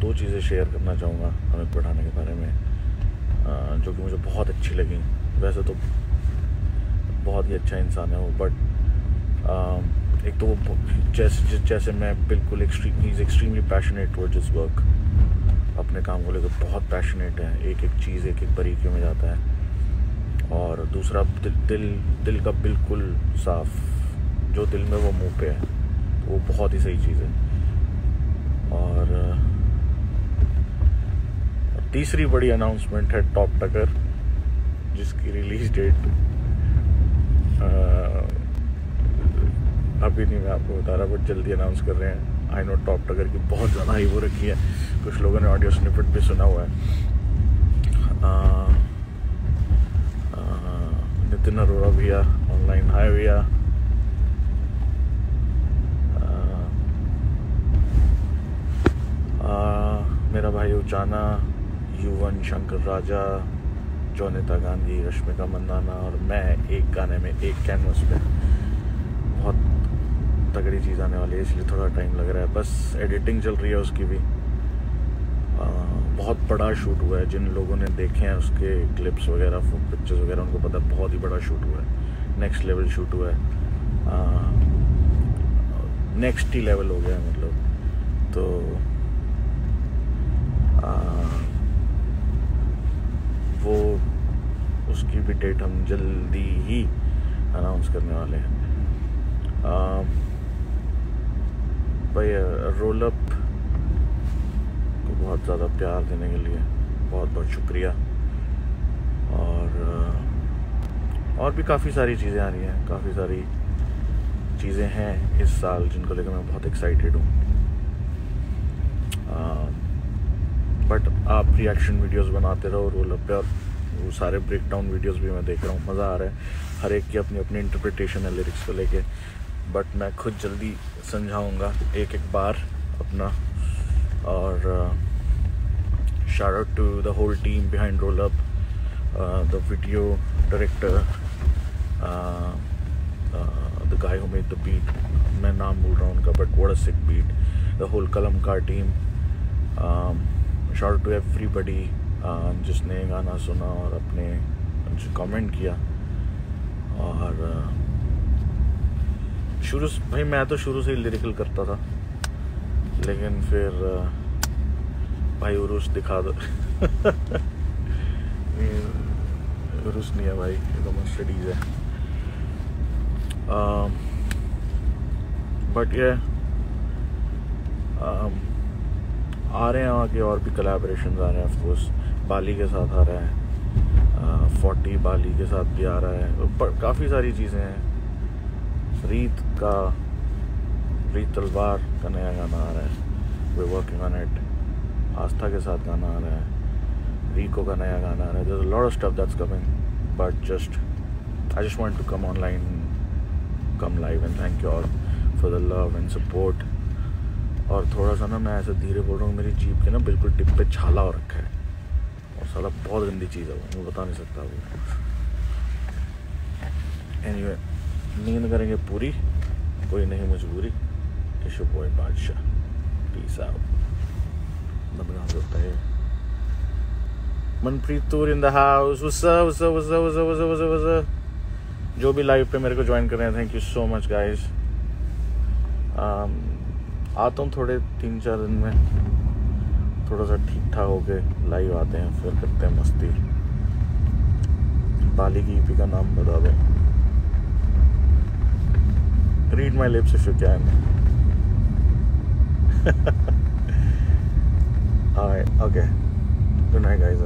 दो चीज़ें शेयर करना चाहूँगा अमित पठाने के बारे में जो कि मुझे बहुत अच्छी लगी। वैसे तो बहुत ही अच्छा इंसान है वो बट एक तो वो जैसे जैसे मैं बिल्कुल extreme he is extremely passionate towards this work अपने काम को लेकर बहुत पैशनेट है, एक एक चीज़, एक एक तरीके में जाता है। और दूसरा, दिल दिल दिल का बिल्कुल साफ़, जो दिल में वो मुँह पे है, वो बहुत ही सही चीज़ है। और तीसरी बड़ी अनाउंसमेंट है टॉप टकर जिसकी रिलीज़ डेट अभी नहीं मैं आपको बता रहा बट जल्दी अनाउंस कर रहे हैं। आई नो टॉप टकर की बहुत ज़्यादा ही वो रखी है। कुछ लोगों ने ऑडियो स्निपेट भी सुना हुआ है। नितिन अरोड़ा भैया ऑनलाइन हाय भैया। मेरा भाई उचाना युवन शंकर राजा जौनिता गांधी रश्मिका मंदाना और मैं एक गाने में एक कैनवस पे। बहुत तगड़ी चीज़ आने वाली है इसलिए थोड़ा टाइम लग रहा है। बस एडिटिंग चल रही है उसकी भी। आ, बहुत बड़ा शूट हुआ है। जिन लोगों ने देखे हैं उसके क्लिप्स वगैरह पिक्चर्स वगैरह उनको पता है बहुत ही बड़ा शूट हुआ है। नेक्स्ट लेवल शूट हुआ है। नेक्स्ट ही लेवल हो गया है मतलब। तो वो भी डेट हम जल्दी ही अनाउंस करने वाले हैं। भाई रोल अप को बहुत ज़्यादा प्यार देने के लिए बहुत बहुत शुक्रिया। और और भी काफ़ी सारी चीज़ें आ रही हैं, काफ़ी सारी चीज़ें हैं इस साल जिनको लेकर मैं बहुत एक्साइटेड हूँ। बट आप रिएक्शन वीडियोस बनाते रहो रोल अप पे और वो सारे ब्रेक डाउन वीडियोज़ भी मैं देख रहा हूँ, मज़ा आ रहा है। हर एक की अपनी अपनी इंटरप्रिटेशन है लिरिक्स को लेके। बट मैं खुद जल्दी समझाऊँगा एक एक बार अपना। और shout out to the whole team behind roll up the video director the guy who made the beat मैं नाम बोल रहा हूँ उनका but what sick beat the whole कलम का टीम शॉर्ट टू एवरीबडी जिसने गाना सुना और अपने कमेंट किया। और शुरू से, भाई मैं तो शुरू से ही लिरिकल करता था। लेकिन फिर भाई उरुस दिखा दो। उरुस नहीं है भाई, ये तो है। बट ये आ रहे हैं आगे और भी कलेबरेशन आ रहे हैं ऑफकोर्स बाली के साथ आ रहा है फोर्टी बाली के साथ भी आ रहा है। पर काफ़ी सारी चीज़ें हैं। रीत का, रीत तलवार का नया गाना आ रहा है। We working on it Aastha के साथ गाना आ रहा है। रीको का नया गाना आ रहा है। Lot of stuff that's coming but just I just want to come online come live and thank you all for the love and support और थोड़ा सा ना मैं ऐसे धीरे बोल रहा हूँ मेरी जीप के ना बिल्कुल टिप पे छाला हो रखा है। और साला बहुत गंदी चीज़ है वो मैं बता नहीं सकता वो। एनी anyway, नींद करेंगे पूरी कोई नहीं मजबूरी। किशो बॉय बादशाह पीस आउट बदनाम होता है। Manpreet Toor in the house जो भी लाइव पे मेरे को ज्वाइन कर रहे हैं thank you so much guys आता हूँ थोड़े, तीन चार दिन में। थोड़ा सा ठीक ठाक होके लाइव आते हैं, फिर करते हैं मस्ती। बाली की ईपी का नाम बता दो। Read my lips if you can okay good night guys